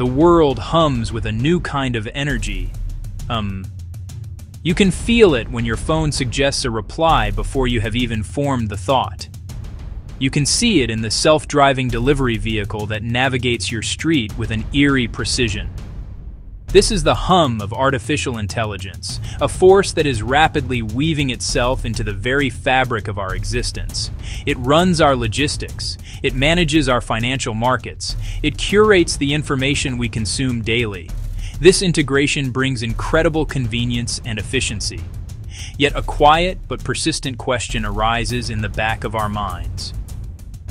The world hums with a new kind of energy. Um, you can feel it when your phone suggests a reply before you have even formed the thought. You can see it in the self-driving delivery vehicle that navigates your street with an eerie precision. This is the hum of artificial intelligence, a force that is rapidly weaving itself into the very fabric of our existence. It runs our logistics, it manages our financial markets, it curates the information we consume daily. This integration brings incredible convenience and efficiency. Yet a quiet but persistent question arises in the back of our minds.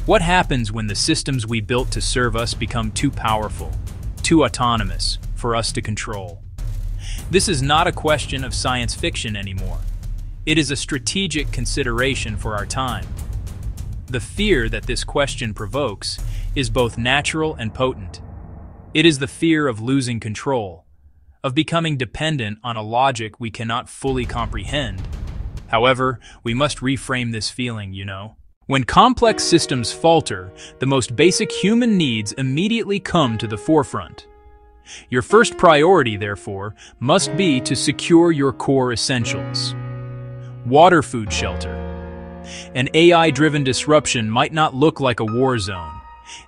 What happens when the systems we built to serve us become too powerful, too autonomous, for us to control? This is not a question of science fiction anymore. It is a strategic consideration for our time. The fear that this question provokes is both natural and potent. It is the fear of losing control, of becoming dependent on a logic we cannot fully comprehend. However, we must reframe this feeling, you know. When complex systems falter, the most basic human needs immediately come to the forefront. Your first priority, therefore, must be to secure your core essentials. Water, food, shelter. An AI-driven disruption might not look like a war zone.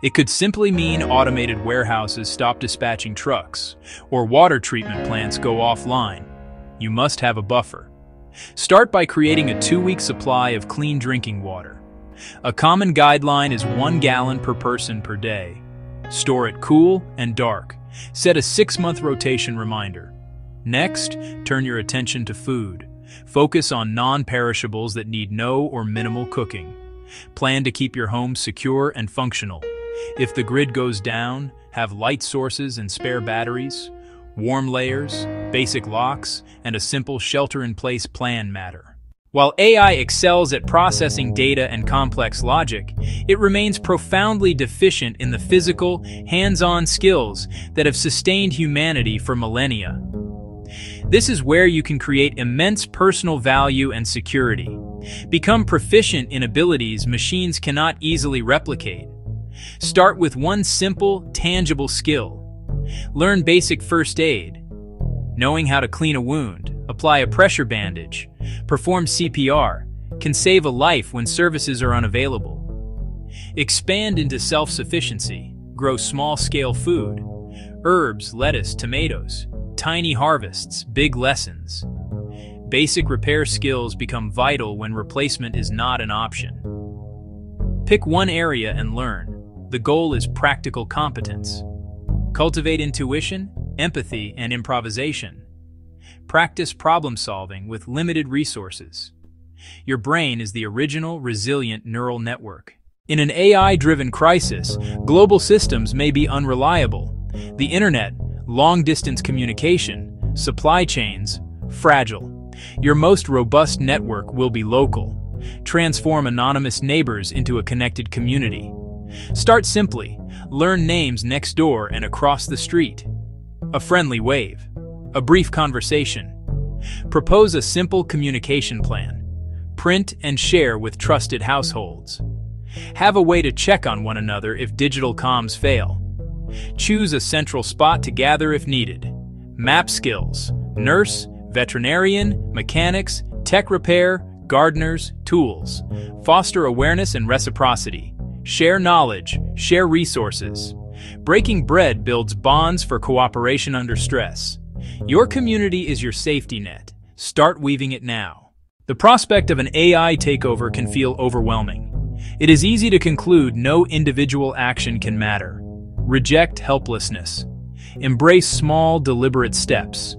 It could simply mean automated warehouses stop dispatching trucks, or water treatment plants go offline. You must have a buffer. Start by creating a two-week supply of clean drinking water. A common guideline is one gallon per person per day. Store it cool and dark. Set a six-month rotation reminder. Next, turn your attention to food. Focus on non-perishables that need no or minimal cooking. Plan to keep your home secure and functional. If the grid goes down, have light sources and spare batteries. Warm layers, basic locks, and a simple shelter-in-place plan matter. While AI excels at processing data and complex logic, it remains profoundly deficient in the physical, hands-on skills that have sustained humanity for millennia. This is where you can create immense personal value and security. Become proficient in abilities machines cannot easily replicate. Start with one simple, tangible skill. Learn basic first aid. Knowing how to clean a wound, apply a pressure bandage, perform CPR, can save a life when services are unavailable. Expand into self-sufficiency, grow small-scale food, herbs, lettuce, tomatoes, tiny harvests, big lessons. Basic repair skills become vital when replacement is not an option. Pick one area and learn. The goal is practical competence. Cultivate intuition, empathy, and improvisation. Practice problem solving with limited resources. Your brain is the original, resilient neural network. In an AI-driven crisis, global systems may be unreliable. The internet, long-distance communication, supply chains, fragile. Your most robust network will be local. Transform anonymous neighbors into a connected community. Start simply. Learn names next door and across the street. A friendly wave. A brief conversation. Propose a simple communication plan. Print and share with trusted households. Have a way to check on one another if digital comms fail. Choose a central spot to gather if needed. Map skills. Nurse, veterinarian, mechanics, tech repair, gardeners, tools. Foster awareness and reciprocity. Share knowledge, share resources. Breaking bread builds bonds for cooperation under stress. Your community is your safety net. Start weaving it now. The prospect of an AI takeover can feel overwhelming. It is easy to conclude no individual action can matter. Reject helplessness. Embrace small, deliberate steps.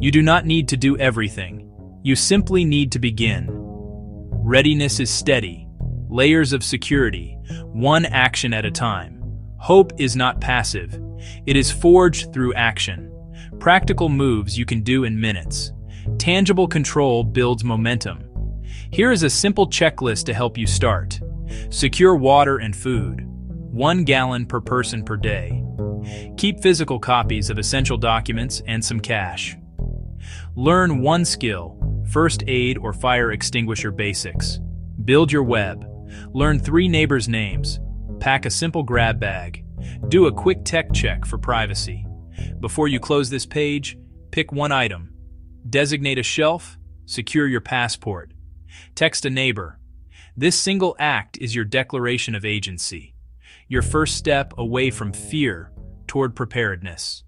You do not need to do everything. You simply need to begin. Readiness is steady. Layers of security, one action at a time. Hope is not passive. It is forged through action. Practical moves you can do in minutes. Tangible control builds momentum. Here is a simple checklist to help you start. Secure water and food. One gallon per person per day. Keep physical copies of essential documents and some cash. Learn one skill, first aid or fire extinguisher basics. Build your web. Learn three neighbors' names. Pack a simple grab bag. Do a quick tech check for privacy. Before you close this page, pick one item. Designate a shelf, secure your passport. Text a neighbor. This single act is your declaration of agency, your first step away from fear toward preparedness.